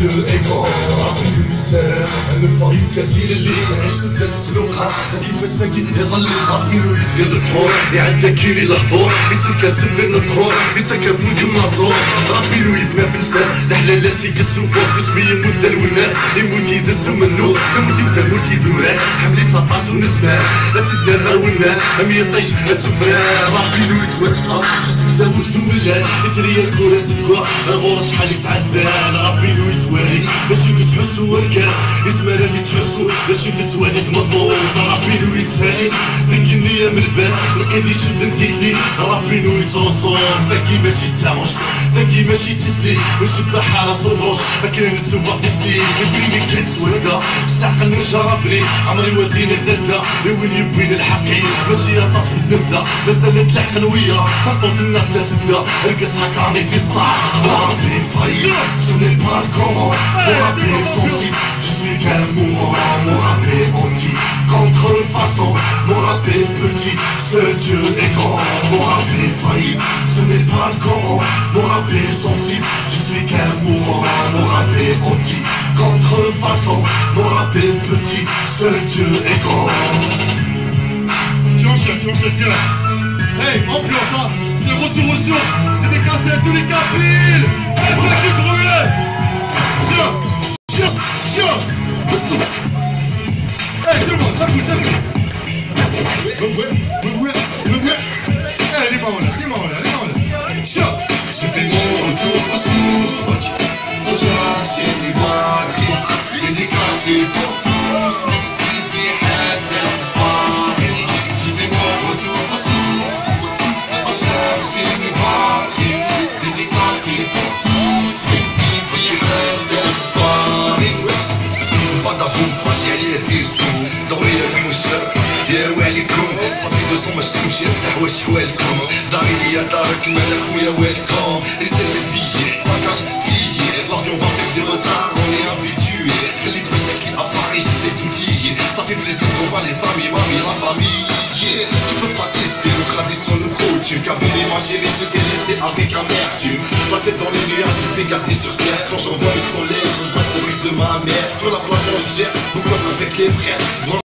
to echo عقلي بالسلام أنا فريق كثير اللي عشت بدات مسلوقة كيفاش ساكن يظل الباطل ويسكن الفخور. يعدى كيري الهضور يتسكى بين الطهور في ديال الناصور ربي لو يبنى فلسان الحلال لاسيك باش بيا مدة الوناس. يموت يدس منو يموت يبدا موت يدوران حملي تاطاس ونسمان لا تدنا ونا ام يطيش تفران ربي لو يتوسع شتك ساول ثملان اثريا كورا سكوع الغور شحال يسعى الزان يشدوا اسم راني اللي تحسوا باش تتوالي تمطور ربي لو يتهاين ذاك النية من الفاس. لقيت شد مثيلي ربي لو يتوصل ذاكي ماشي تعوش ذكي ماشي تسلي باش تبقى حالة صدروش ما كان نسوى تسلي يبيني كنت سويدا استعقل نجرى فلي. عمري ودينا الدلتا. لوين يبين الحقي. ماشي يطاس بالنبذة مازالت لحق نويا طلبوا في النار تاسدة ركز هاك عمي في الصعب n'ai pas le Coran Pour rappeler sensible, je suis qu'un mourant Mon rap est anti, contrefaçon Mon rap petit, ce Dieu est grand. Mon rap est ce n'est pas le Coran Mon rap est sensible, je suis qu'un mourant Mon rap est anti, contrefaçon Mon rap petit, ce Dieu est grand. Jean-Chef, Jean-Chef, viens Hey, ambiance, hein. C'est retour aux sources, dédicacé à tous les capilles Hey, tout le monde, ça vous, ça là, les parents là صافي دوزو ما شتمش يا السحواش حوالكم داري ليا دارك مال اخويا ويلكم رسالة بيي باكاج بيي l'avion va avec des retards on est habitué خليت مشاكل اباري j'essaie d'oublier ça fait plaisir de voir les amis mamie la famille yeah. tu peux pas tester le tradition le coutume Cabine ma chérie je t'ai laissé avec amertume la tête dans les nuages je vais garder sur terre quand j'envoie le soleil je vois celui de ma mère sur la plage on gère beaucoup avec les frères